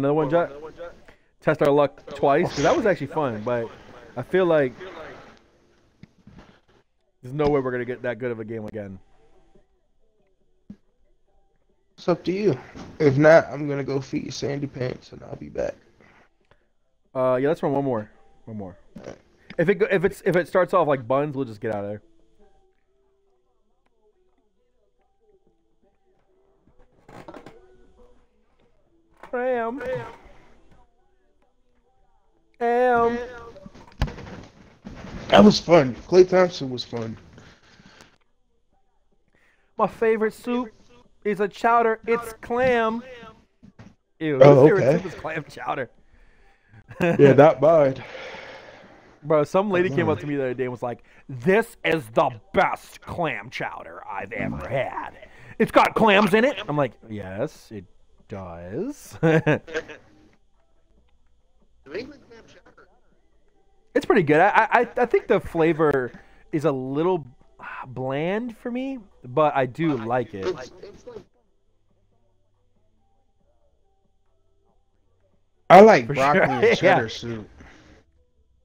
another one, Jut? Test our luck twice? That was actually fun, but I feel like there's no way we're going to get that good of a game again. It's up to you. If not, I'm gonna go feed Sandy Pants and I'll be back. Uh, yeah, let's run one more. One more. If it go- if it's if it starts off like buns, we'll just get out of there. Ram. Am. That was fun. Klay Thompson was fun. My favorite soup is a chowder. It's clam. Ew. Oh, favorite okay. soup is clam chowder. Yeah, not bad. Bro, some lady came up to me the other day and was like, "This is the best clam chowder I've ever had. It's got clams in it." I'm like, "Yes, it does." it's pretty good. I, I I think the flavor is a little bland for me, but I do like it. I like For broccoli sure, and cheddar yeah. soup.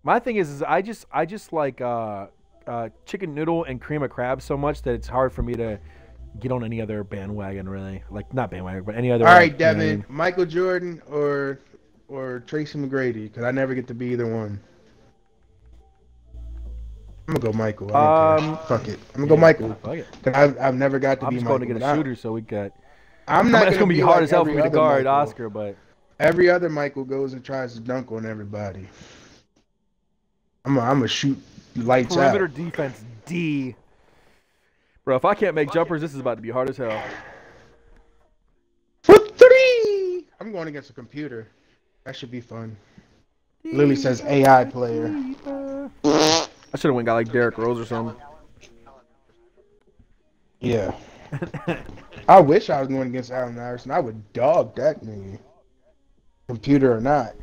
My thing is, is I just I just like uh, uh, chicken noodle and cream of crab so much that it's hard for me to get on any other bandwagon. Really, like not bandwagon, but any other. All right, like, you know Devon? Michael Jordan or or Tracy McGrady, because I never get to be either one. I'm gonna go Michael. Um. Fuck it. I'm gonna go Michael. Fuck it. I've, I've never got to I'm be Michael. going to get a shooter, so we got. I'm not it's gonna be be hard like as hell for me to guard Michael. Oscar, but Every other Michael goes and tries to dunk on everybody. I'm a, I'm a shoot lights perimeter out. defense D. Bro, if I can't make jumpers, this is about to be hard as hell. For three. I'm going against a computer. That should be fun. Lily says AI player. I should have went got like Derrick Rose or something. Yeah. I wish I was going against Allen Iverson. I would dog that nigga. Computer or not.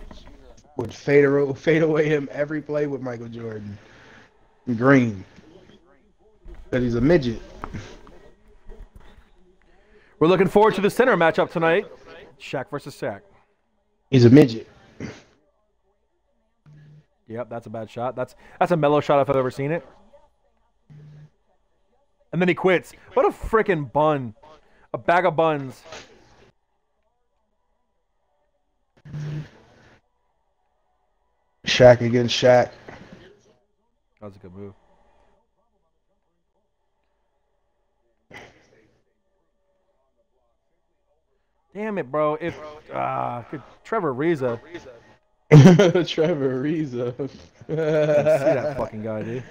Would fade, fade away him every play with Michael Jordan. Green. But he's a midget. We're looking forward to the center matchup tonight. Shaq versus Shaq. He's a midget. Yep, that's a bad shot. That's that's a mellow shot if I've ever seen it. And then he quits. What a freaking bun. A bag of buns. Shaq against Shaq. That was a good move. Damn it, bro. If uh, good- Trevor Ariza. Trevor Ariza. See that fucking guy, dude.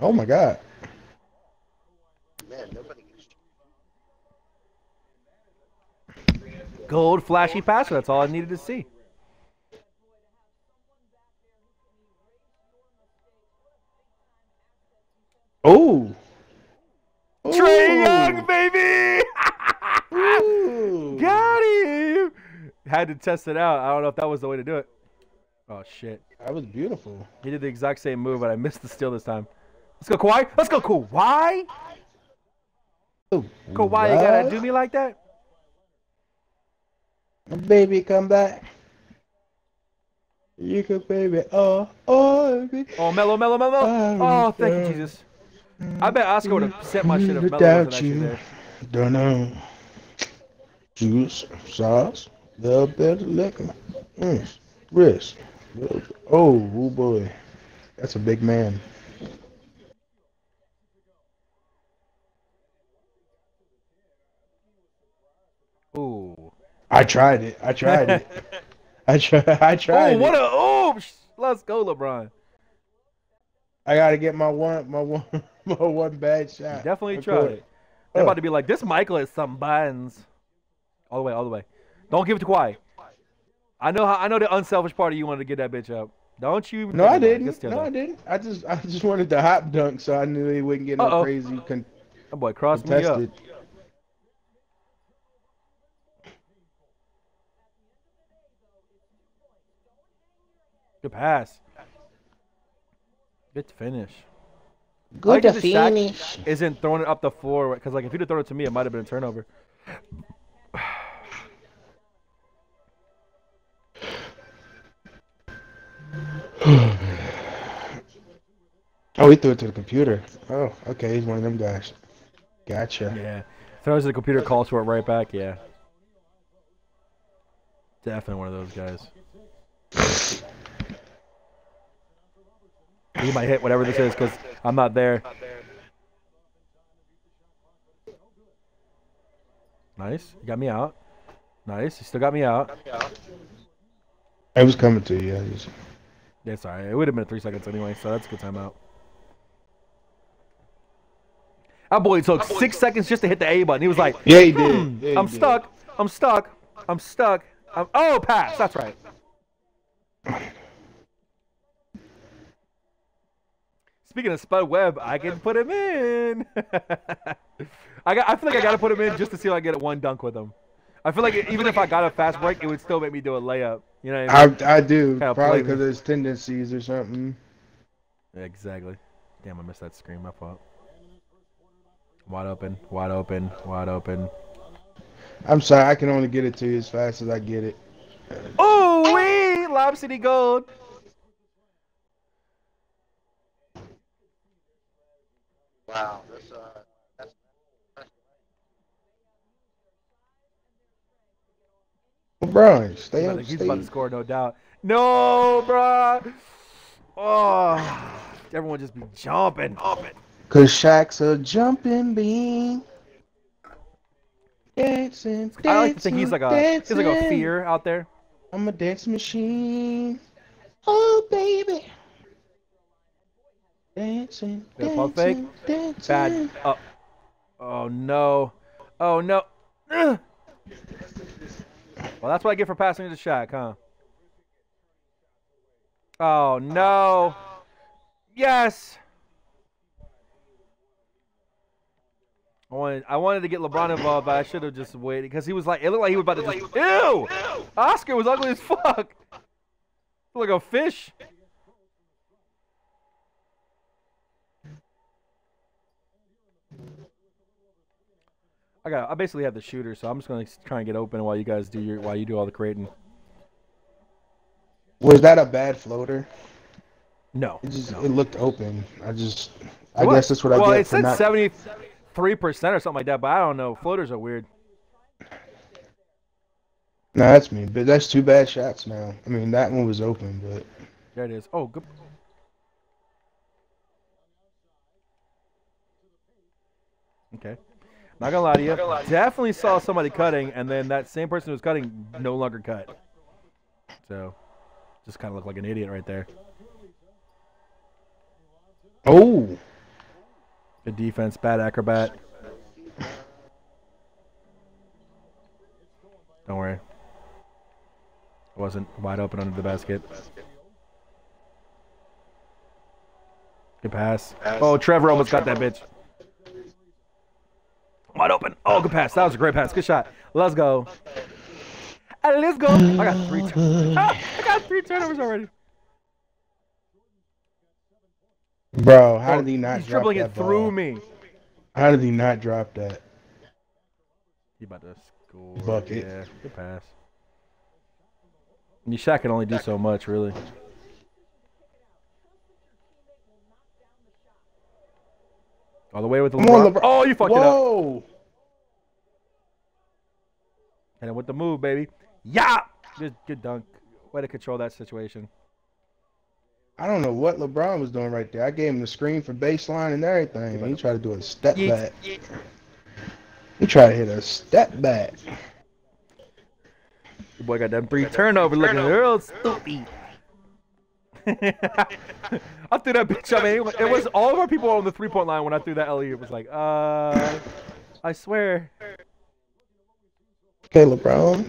Oh my god. Man, nobody Gold flashy passer. That's all I needed to see. Oh. Trae Young, baby! Ooh. Got him! Had to test it out. I don't know if that was the way to do it. Oh, shit. That was beautiful. He did the exact same move, but I missed the steal this time. Let's go, Kawhi. Let's go, Kawhi. Kawhi, you gotta do me like that? Baby, come back. You could, baby. Oh, oh, baby. Oh, mellow, mellow, mellow. Oh, thank you, Jesus. I bet Oscar would have sent my shit wasn't Without you. there. Don't know. Juice, sauce, little bit of liquor. Mm. Wrist. Oh, oh boy. That's a big man. Ooh. I tried it. I tried it. I tried. I tried. Oh, what a oh! sh- Let's go, LeBron. I gotta get my one, my one, my one bad shot. Definitely try it. They're Oh. about to be like, this Michael is some buns. All the way, all the way. Don't give it to Kawhi. I know how. I know the unselfish part of you wanted to get that bitch up. Don't you? No, I didn't. No. I didn't. I just, I just wanted to hop dunk, so I knew he wouldn't get no Uh-oh. crazy con- That boy crossed me up. contested. Good pass. Good finish. Good like to that the Shaq finish. Isn't throwing it up the floor because like if he'd have thrown it to me, it might have been a turnover. Oh, he threw it to the computer. Oh, okay, he's one of them guys. Gotcha. Yeah. Throws the computer, calls for it right back. Yeah. Definitely one of those guys. He might hit whatever this is because I'm not there. Nice. You got me out. Nice. You still got me out. I was coming to you. Yeah, just- alright. It would have been three seconds anyway, so that's a good timeout. That boy took six seconds just to hit the A button. He was like, Yeah, he did. "Hmm, Yeah, he I'm did. stuck. I'm stuck. I'm stuck. I'm, oh, pass. That's right. Speaking of Spud Webb, I can put him in. I got. I feel like I got to put him in just to see if I get one dunk with him. I feel like even if I got a fast break, it would still make me do a layup. You know what I mean? I, I do. Kinda Probably because there's tendencies or something. Exactly. Damn, I missed that screen. My fault. Wide open. Wide open. Wide open. I'm sorry, I can only get it to you as fast as I get it. Oh, wee! Lob City Gold. Wow, that's uh, that's LeBron, stay He's up, about, to, he's about to score, no doubt. No, bro. Oh, everyone just be jumping. Cause Shaq's a jumping bean. Dancing, dancing, I like to think he's like a he's like a fear out there. I'm a dance machine. Oh baby. Dancing, Bit pump fake. dancing, Bad. dancing. Oh, oh no. Oh no. Ugh. Well, that's what I get for passing it to Shaq, huh? Oh no. Yes. I wanted, I wanted to get LeBron involved, but I should have just waited because he was like, it looked like he was about to just. Ew! Oscar was ugly as fuck. Like a fish. I got. I basically have the shooter, so I'm just gonna try and get open while you guys do your while you do all the creating. Was that a bad floater? No. It just no. it looked open. I just I What? guess that's what I well, get it said not. seventy-three percent or something like that, but I don't know. Floaters are weird. No, that's me. But that's two bad shots now. I mean, that one was open, but There it is. Oh, good. Okay. Not gonna lie to you. Definitely saw somebody cutting, and then that same person who was cutting no longer cut. So, just kind of looked like an idiot right there. oh, Good defense, bad acrobat. Don't worry. It wasn't wide open under the basket. Good pass. Oh, Trevor almost got that oh, bitch. Wide open. Oh, good pass. That was a great pass. Good shot. Let's go. Uh, Let's go. I got three. Tur- Ah, I got three turnovers already. bro, how Oh, did he not He's dribbling that it through ball? me. How did he not drop that? He about to score. Bucket. Yeah, good pass. I mean, Shaq can only do so much, really. All the way with the Come on, LeBron. LeBron. Oh, you fucked it up. Whoa! And then with the move, baby. Yeah. Good, good dunk. Way to control that situation. I don't know what LeBron was doing right there. I gave him the screen for baseline and everything. and he tried to do a step Yeet. back. He tried to hit a step back. The boy got them three turnovers looking real stupid. I threw that bitch. I mean, it was all of our people on the three point line when I threw that LE. It was like, uh, I swear. Okay, LeBron.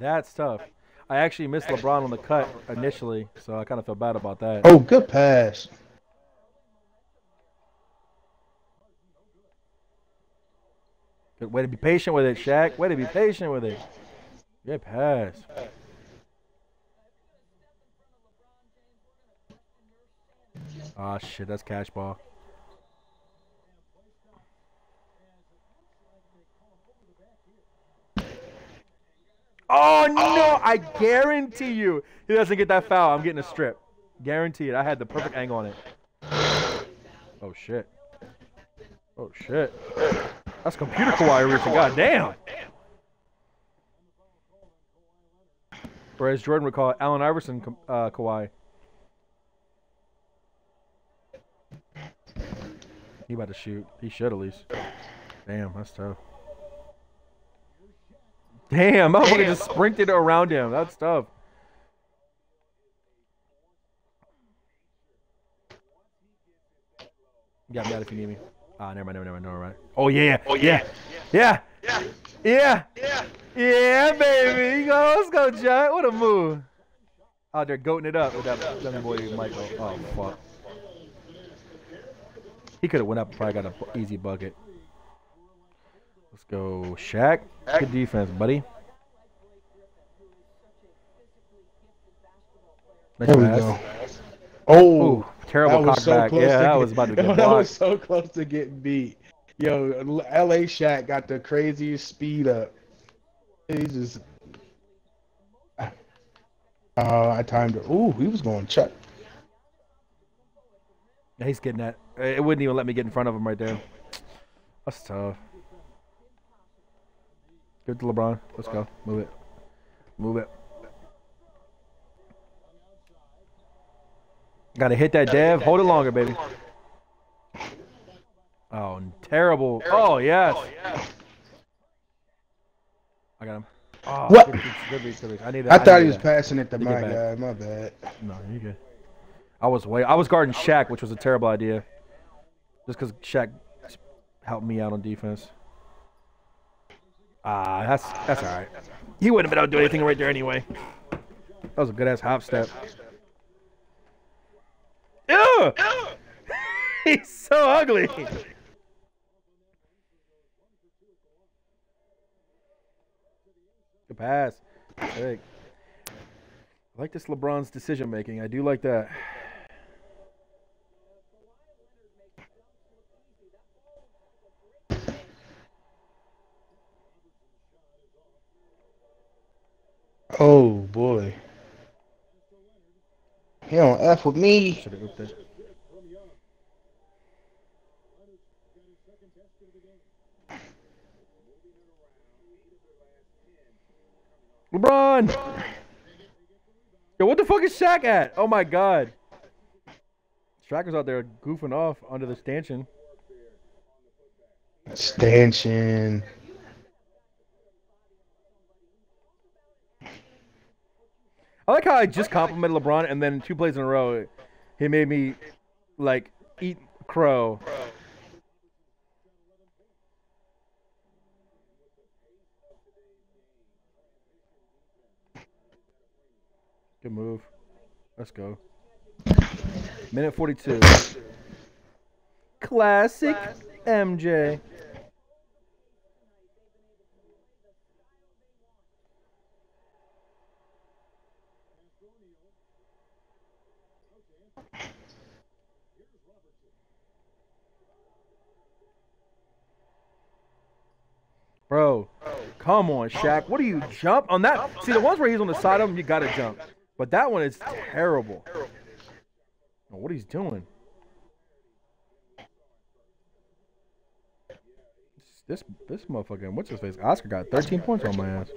That's tough. I actually missed LeBron on the cut initially, so I kind of feel bad about that. Oh, good pass. Good way to be patient with it, Shaq. Way to be patient with it. Good pass. Ah, shit, that's cash ball. Oh no! I guarantee you, he doesn't get that foul. I'm getting a strip. Guaranteed. I had the perfect angle on it. Oh shit. Oh shit. That's computer Kawhi Irving. God damn. Or as Jordan would call it, Allen Iverson uh, Kawhi. He about to shoot. He should at least. Damn, that's tough. Damn, motherfucker just sprinted around him. That's tough. You got mad if you need me. Ah, never mind, never mind, never mind. Oh yeah, oh yeah, yeah, Yeah. yeah, Yeah. yeah, baby. Go, let's go, John. What a move. Out there goating it up with that dummy boy Michael. Oh fuck. He could have went up and probably got an easy bucket. Let's go, Shaq. Good defense, buddy. Nice There we pass. go. Oh, Ooh, terrible that was so cockback. close. yeah, to that get- was about to get that was so close to getting beat. Yo, LA Shaq got the craziest speed up. He just. Oh, I timed it. Ooh, he was going Chuck. Yeah, he's getting that. It wouldn't even let me get in front of him right there. That's tough. Give it to LeBron. Let's go. Move it. Move it. Gotta hit that dev. Hold it longer, baby. Oh, terrible. Oh, yes. I got him. Oh, What? Good, reach, good good. I need I that. thought need he was that. passing it to my guy. My bad. No, you good. I was way. I was guarding Shaq, which was a terrible idea. Just because Shaq helped me out on defense. Ah, that's that's all right. He wouldn't have been able to do anything right there anyway. That was a good ass hop step. Ew! He's so ugly. Good pass. Big. I like this LeBron's decision making. I do like that. Oh boy. He on F with me. Should have ooped it. LeBron! Yo, what the fuck is Shaq at? Oh my god. Shaq was out there goofing off under the stanchion. Stanchion. I like how I just complimented LeBron and then two plays in a row, he made me like eat crow. Good move. Let's go. Minute 42. Classic MJ. Bro, come on, Shaq. What do you jump on that? See, the ones where he's on the side of him, you gotta jump. But that one is terrible. What he's doing? This this motherfucker, what's his face? Oscar got 13 points on my ass.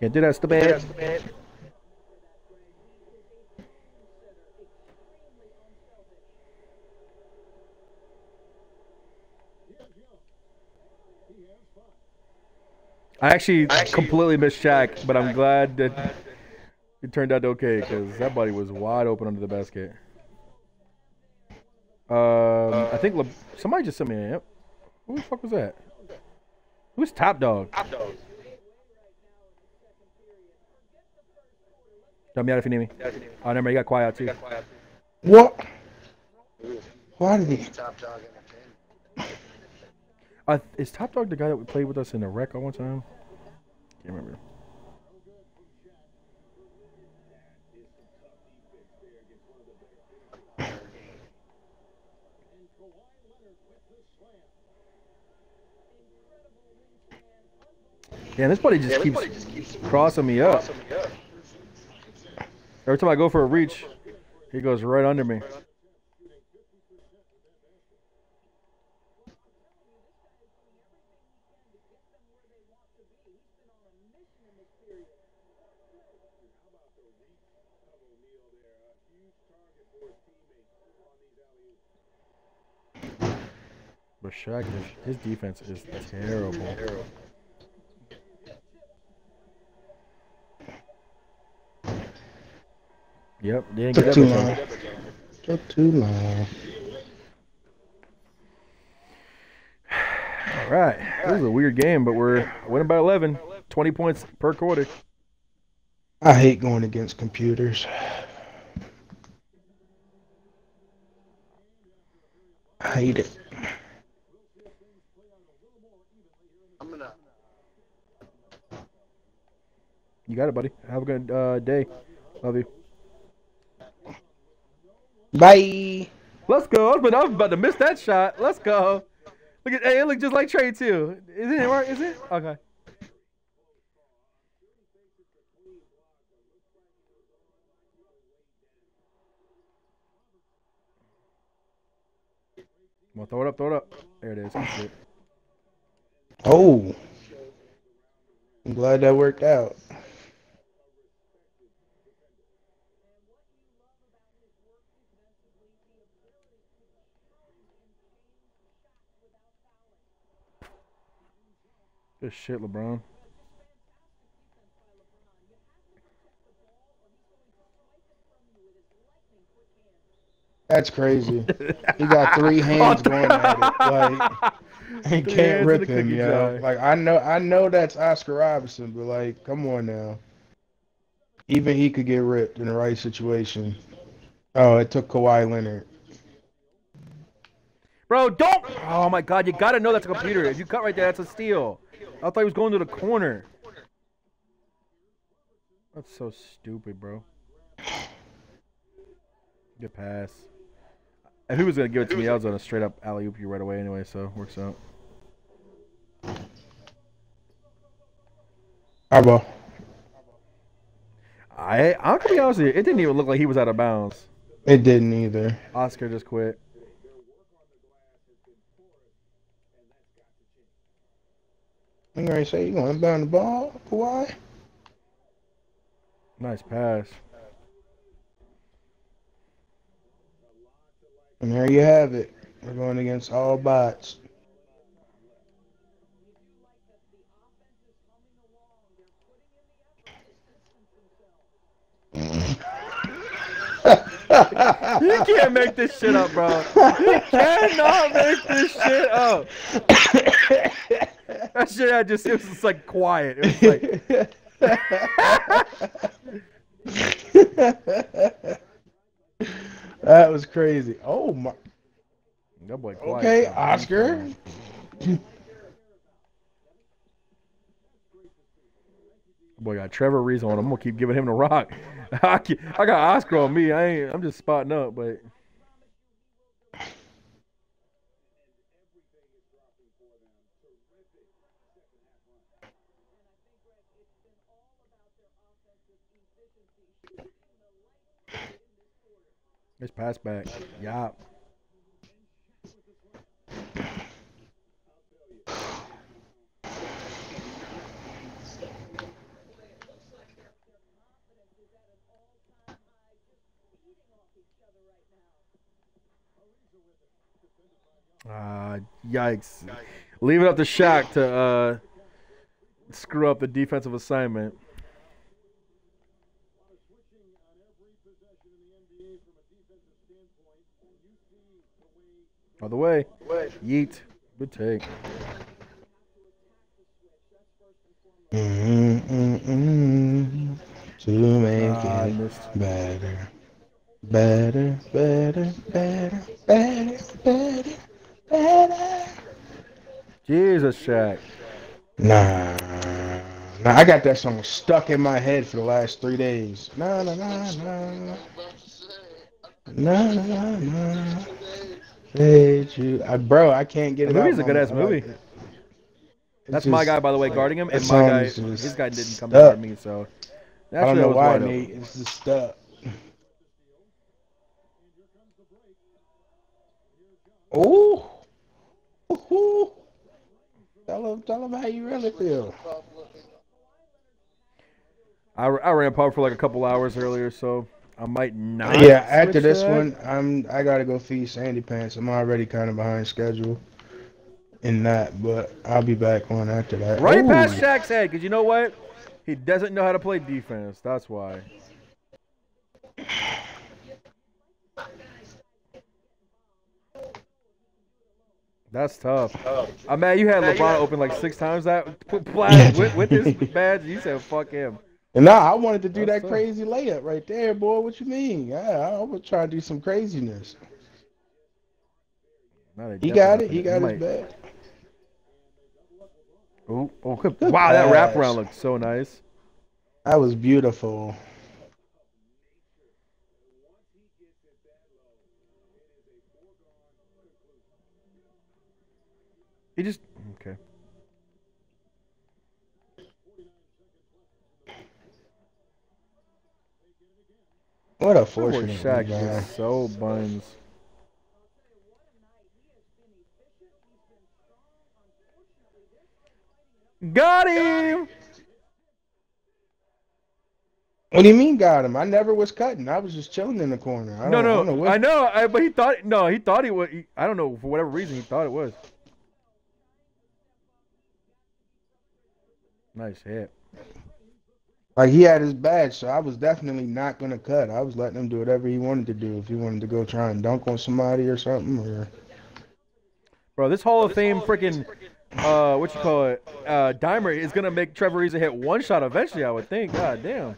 Can't do that, stupid. I actually completely missed Shaq, but I'm glad that it turned out okay because that body was wide open under the basket. Um, I think Le- somebody just sent me a. Who the fuck was that? Who's Top Dog? Tell me out if you need me. Oh, never mind, you got quiet too. What? Why did he? Top dog entertainment. Uh, is Top Dog the guy that we played with us in the rec at one time? Can't remember. Yeah, this buddy just keeps crossing me up. Every time I go for a reach, he goes right under me. Shaq, his, his defense is terrible. Yep, didn't Took get too long. Took too long. All right, this is a weird game, but we're winning by 11, 20 points per quarter. I hate going against computers. I hate it. You got it, buddy. Have a good uh, day. Love you. Bye. Let's go. I was, I was about to miss that shot. Let's go. Look at hey, it look just like Trae too. Is it right? Is it? Okay. Well, throw it up, throw it up. There it is. It. Oh. I'm glad that worked out. Good shit, LeBron. That's crazy. He got three hands going at it. Like he Three can't rip him, yo. jar. Like I know I know that's Oscar Robinson, but like, come on now. Even he could get ripped in the right situation. Oh, it took Kawhi Leonard. Bro, don't! Oh my god, you gotta know that's a computer. If you cut right there, that's a steal. I thought he was going to the corner. That's so stupid, bro. Good pass. If he was gonna give it to me, I was gonna straight up alley oop you right away anyway, so works out. Abo. I I'm gonna be honest with you, it didn't even look like he was out of bounds. It didn't either. Oscar just quit. I'm gonna say you gonna inbound the ball, Kawhi? Nice pass. And there you have it. We're going against all bots. You can't make this shit up, bro. You cannot make this shit up. That shit I just it was just like quiet. It was like that was crazy. Oh my. that boy quiet. Okay. Oscar. Boy got Trevor Reese on him. I'm gonna keep giving him the rock. I, I got Oscar on me. I ain't. I'm just spotting up, but this pass back. Yeah. Uh, yikes. Leave it up to Shaq to uh, screw up the defensive assignment. Other way. Yeet. Good take. Mm-mm-mm. To make Ah, it better. Better, better, better, better, better, better. Jesus, Shaq. Nah. Nah, I got that song stuck in my head for the last three days. Nah, nah, nah, nah. Nah, nah, nah, nah. Hate you. I, bro, I can't get The it out. movie's a good-ass I like movie. That's just- my guy, by the way, guarding him, and my guy, his guy didn't come guard me, so. I don't know why. Nate. It's just stuck. Ooh. Ooh. Tell him, tell him how you really feel. I, I ran pub for like a couple hours earlier, so I might not. yeah, after this that. one, I'm I gotta go feed Sandy Pants. I'm already kind of behind schedule in that, but I'll be back on after that. Right Ooh. past Shaq's head, because you know what? He doesn't know how to play defense. That's why. That's tough. Uh, I man, you had LeBron open like six times that with, with his badge. You said fuck him. And nah, I wanted to do That's that crazy layup right there, boy. What you mean? Yeah, I was trying to try to do some craziness. He got it. He got his bag. Oh, oh, good. Good Wow, that wraparound looked so nice. That was beautiful. He just okay. What a fortunate Shaq guy. so buns. Got him. What do you mean got him? I never was cutting. I was just chilling in the corner. I No, don't, I no, know what- I know, I, but he thought no, he thought he was. He, I don't know for whatever reason he thought it was. Nice hit. Like he had his badge, so I was definitely not gonna cut. I was letting him do whatever he wanted to do. If he wanted to go try and dunk on somebody or something, or Bro, this Hall of Fame freaking uh what you call it? Uh Dimer is gonna make Trevor Ariza hit one shot eventually, I would think. God damn.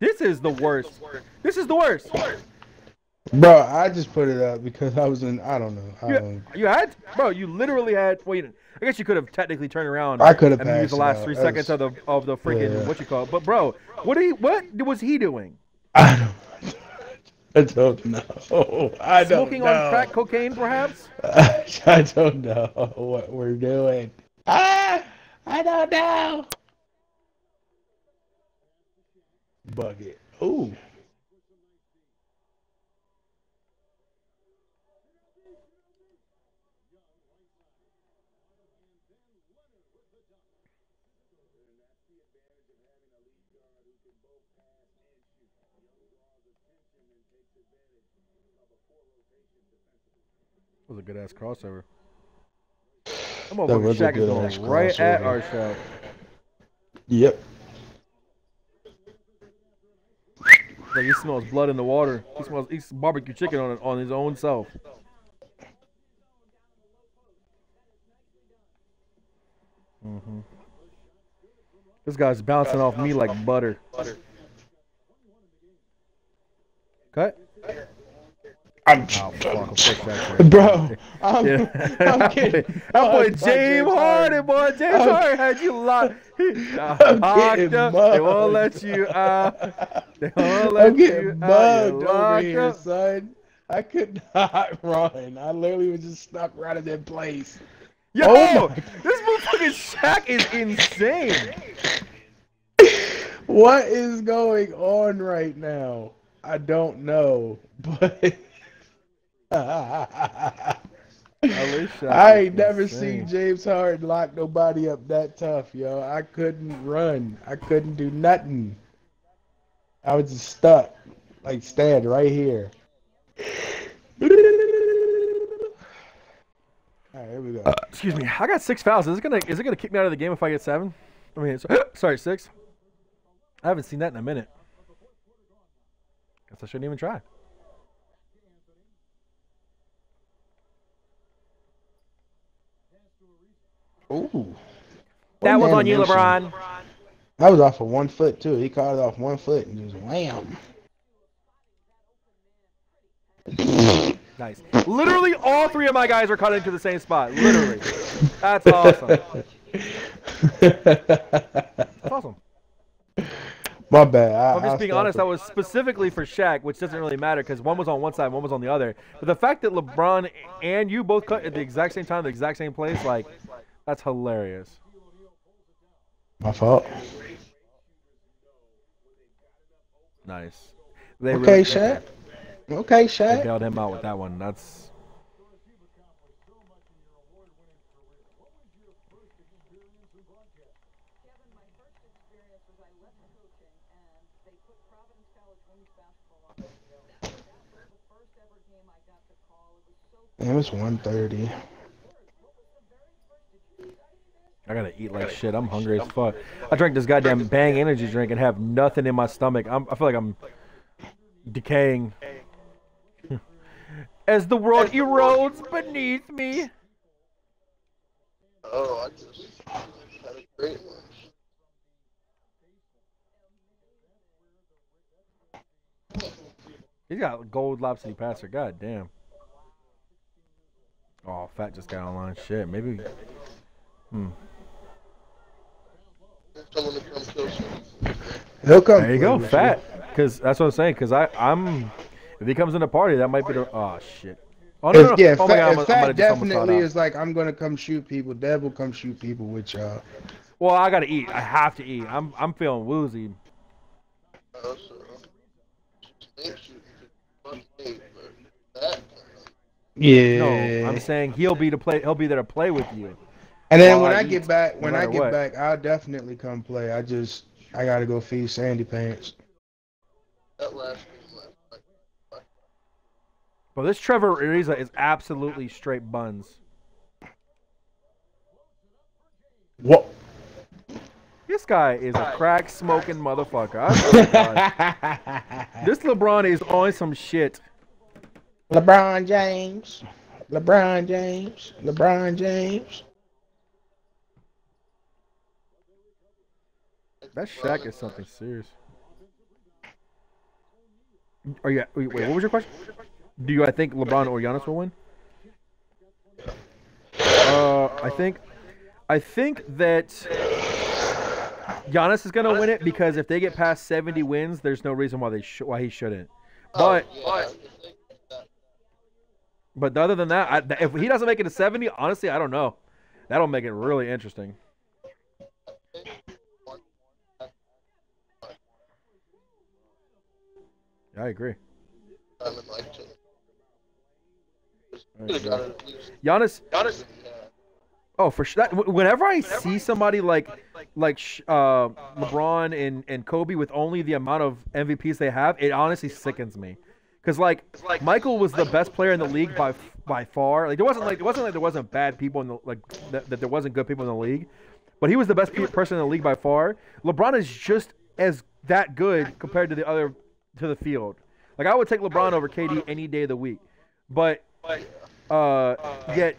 This is the worst. This is the worst. Bro, I just put it up because I was in. I don't know. I, You, don't, you had, bro. You literally had. Wait, I guess you could have technically turned around. I could have and used the last three That's- seconds of the of the freaking Yeah. what you call it. But bro, what he what was he doing? I don't. I don't know. I don't Smoking know. on crack cocaine, perhaps? I don't know what we're doing. Ah, I don't know. Bucket. Ooh. Was a good ass crossover. I'm That over was a Shaq is good going ass right at crossover. our shot. Yep. Like he smells blood in the water. He smells he barbecue chicken on on his own self. Mm-hmm. This guy's bouncing off me like butter. Cut. I'm, Oh fuck! Bro, I'm, Yeah. I'm getting. That boy James Harden, boy. James I'm- Harden had you locked. He, uh, I'm locked getting up. They won't let you out. They won't let I'm you getting mugged You're over here, up. son. I could not run. I literally was just stuck right in that place. Yo, Oh my- this motherfucking Shaq is insane. What is going on right now? I don't know, but I wish I ain't never insane. seen James Harden lock nobody up that tough, yo. I couldn't run. I couldn't do nothing. I was just stuck, like stand right here. All right, here we go. Uh, excuse me. I got six fouls. Is it gonna is it gonna kick me out of the game if I get seven? I mean, so, sorry, six. I haven't seen that in a minute. Guess I shouldn't even try. Ooh. That was on you. LeBron. That was off of one foot too. He caught it off one foot and just wham. Nice. Literally, all three of my guys are cutting to the same spot. Literally. That's awesome. That's awesome. My bad. I, I'm just I'll being honest. it. That was specifically for Shaq, which doesn't really matter because one was on one side, one was on the other. But the fact that LeBron and you both cut at the exact same time, the exact same place, like, that's hilarious. My fault. Nice. They Okay, really- Shaq. Okay, They Shaq. bailed him out with that one. That's Kevin, my first experience was I left coaching and they put Providence College women's basketball on. That was the first ever game I got to call. It was so Damn, it's 130. I gotta eat like shit. I'm hungry as fuck. I drank this goddamn Bang energy drink and have nothing in my stomach. I'm, I feel like I'm decaying. As the world erodes beneath me. Oh, I just had a great lunch. He's got gold lobster passer. God damn. Oh, Fat just got online. Shit, maybe. Hmm. Someone to come kill some. He'll come. There you go, Fat. Because that's what I'm saying. Because I, I'm. If he comes in the party, that might be the. Oh shit. Oh If, no, no, no. yeah, oh Fat, god, I'm, if Fat gonna do something definitely is like, I'm gonna come shoot people. Deb will come shoot people with y'all. Well, I gotta eat. I have to eat. I'm, I'm feeling woozy. So. Snake shooting is fun thing, but that. Yeah. No, I'm saying he'll be to play. He'll be there to play with you. And then when I I eat, get back, no when I get what. back, I'll definitely come play. I just, I gotta go feed Sandy Pants. That last game last night. But this Trevor Ariza is absolutely straight buns. What? This guy is a crack smoking motherfucker. I swear to God. This LeBron is on some shit. LeBron James. LeBron James. LeBron James. That Shaq is something serious. Are you? Wait, wait, what was your question? Do you? I think LeBron or Giannis will win. Uh, I think, I think that Giannis is gonna win it because if they get past seventy wins, there's no reason why they sh- why he shouldn't. But Oh, yeah, I was thinking that. but other than that, I, if he doesn't make it to seventy, honestly, I don't know. That'll make it really interesting. I agree. I'm in like two. I Could've agree. got it at least. Giannis, Oh, for sure. That, whenever I see somebody like like uh, LeBron and, and Kobe with only the amount of MVPs they have, it honestly sickens me. Because like Michael was the best player in the league by by far. Like there wasn't like it wasn't like there wasn't bad people in the like that, that there wasn't good people in the league, but he was the best pe- person in the league by far. LeBron is just as that good compared to the other to the field. Like I would take LeBron over KD any day of the week, but uh, yet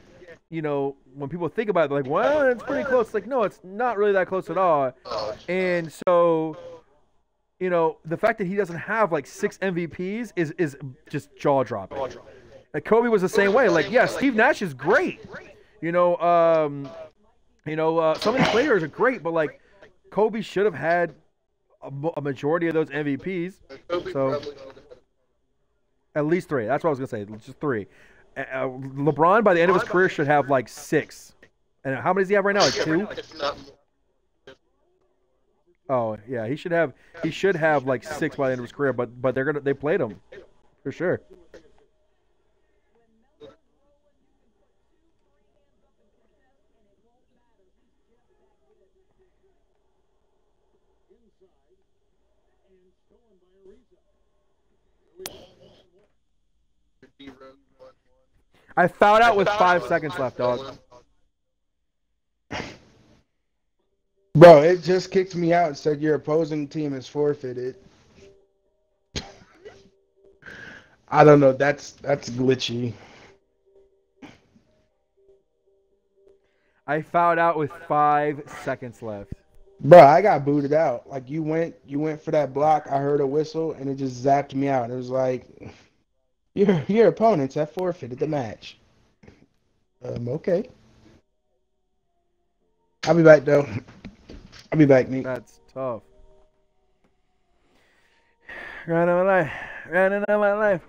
you know, when people think about it, they're like, well, it's pretty close. Like, no, it's not really that close at all. And so, you know, the fact that he doesn't have like six MVPs is is just jaw dropping. Like Kobe was the same way. Like, yeah, Steve Nash is great. You know, um, you know, uh, some of these players are great, but like Kobe should have had a, a majority of those MVPs. So- probably would have had At least three. That's what I was gonna say. Just three. Uh, LeBron by the end of his career should have like six. And how many does he have right now? Like two. if not more. Oh yeah, he should have. He should have like six by the end of his career. But but they're gonna they played him for sure. D Rose won. I fouled out with five seconds left, dog. Bro, it just kicked me out and said your opposing team is forfeited. I don't know. That's that's glitchy. I fouled out with five seconds left. Bro, I got booted out. Like you went you went for that block, I heard a whistle and it just zapped me out. It was like your your opponents have forfeited the match. Um, okay. I'll be back though. I'll be back, Nick. That's tough. Running my life. Running my life.